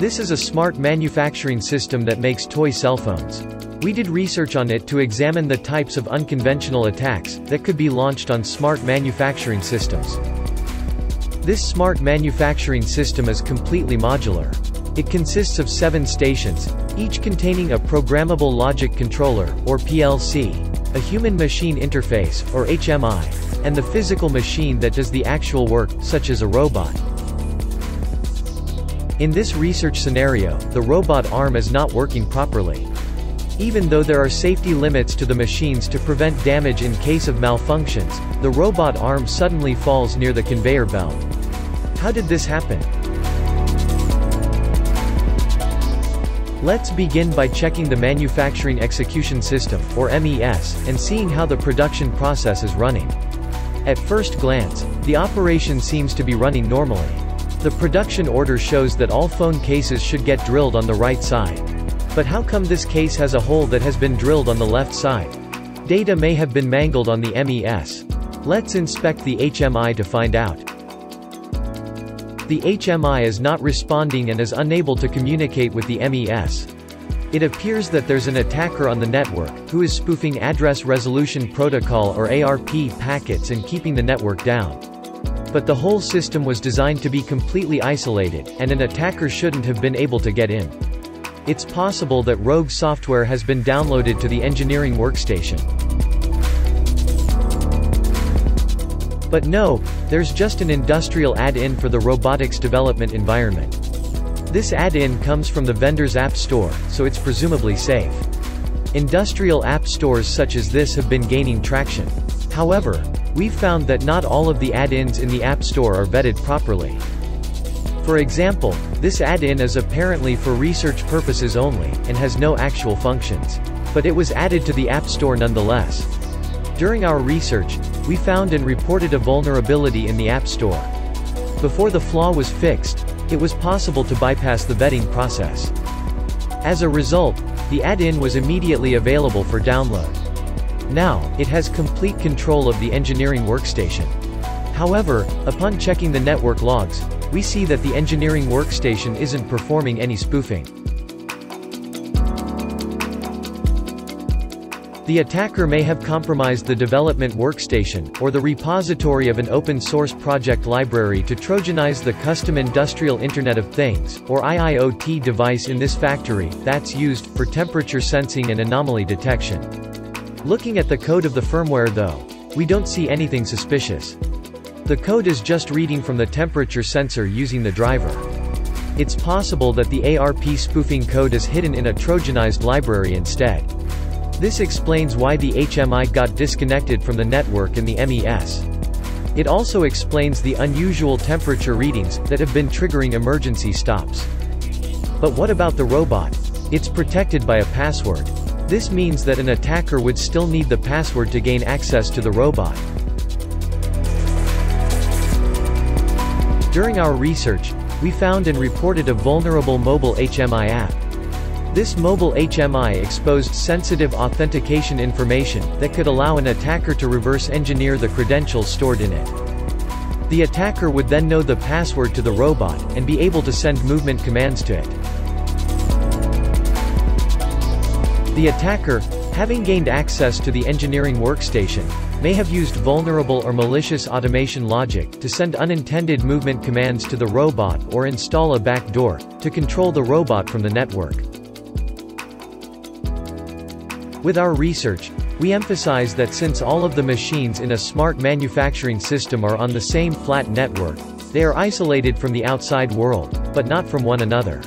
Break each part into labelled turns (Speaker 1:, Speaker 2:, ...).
Speaker 1: This is a smart manufacturing system that makes toy cell phones. We did research on it to examine the types of unconventional attacks that could be launched on smart manufacturing systems. This smart manufacturing system is completely modular. It consists of seven stations, each containing a programmable logic controller, or PLC, a human-machine interface, or HMI, and the physical machine that does the actual work, such as a robot. In this research scenario, the robot arm is not working properly. Even though there are safety limits to the machines to prevent damage in case of malfunctions, the robot arm suddenly falls near the conveyor belt. How did this happen? Let's begin by checking the Manufacturing Execution System, or MES, and seeing how the production process is running. At first glance, the operation seems to be running normally. The production order shows that all phone cases should get drilled on the right side. But how come this case has a hole that has been drilled on the left side? Data may have been mangled on the MES. Let's inspect the HMI to find out. The HMI is not responding and is unable to communicate with the MES. It appears that there's an attacker on the network, who is spoofing Address Resolution Protocol or ARP packets and keeping the network down. But the whole system was designed to be completely isolated, and an attacker shouldn't have been able to get in. It's possible that rogue software has been downloaded to the engineering workstation. But no, there's just an industrial add-in for the robotics development environment. This add-in comes from the vendor's app store, so it's presumably safe. Industrial app stores such as this have been gaining traction. However, we've found that not all of the add-ins in the App Store are vetted properly. For example, this add-in is apparently for research purposes only, and has no actual functions. But it was added to the App Store nonetheless. During our research, we found and reported a vulnerability in the App Store. Before the flaw was fixed, it was possible to bypass the vetting process. As a result, the add-in was immediately available for download. Now, it has complete control of the engineering workstation. However, upon checking the network logs, we see that the engineering workstation isn't performing any spoofing. The attacker may have compromised the development workstation, or the repository of an open-source project library to trojanize the custom Industrial Internet of Things, or IIoT device in this factory, that's used, for temperature sensing and anomaly detection. Looking at the code of the firmware though, we don't see anything suspicious. The code is just reading from the temperature sensor using the driver. It's possible that the ARP spoofing code is hidden in a trojanized library instead. This explains why the HMI got disconnected from the network and the MES. It also explains the unusual temperature readings that have been triggering emergency stops. But what about the robot? It's protected by a password. This means that an attacker would still need the password to gain access to the robot. During our research, we found and reported a vulnerable mobile HMI app. This mobile HMI exposed sensitive authentication information that could allow an attacker to reverse engineer the credentials stored in it. The attacker would then know the password to the robot, and be able to send movement commands to it. The attacker, having gained access to the engineering workstation, may have used vulnerable or malicious automation logic to send unintended movement commands to the robot or install a backdoor to control the robot from the network. With our research, we emphasize that since all of the machines in a smart manufacturing system are on the same flat network, they are isolated from the outside world, but not from one another.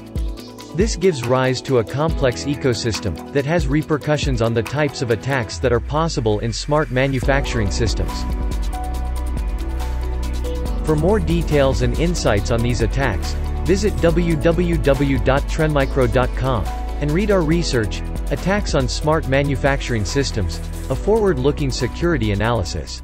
Speaker 1: This gives rise to a complex ecosystem, that has repercussions on the types of attacks that are possible in smart manufacturing systems. For more details and insights on these attacks, visit www.trendmicro.com, and read our research, Attacks on Smart Manufacturing Systems, a forward-looking security analysis.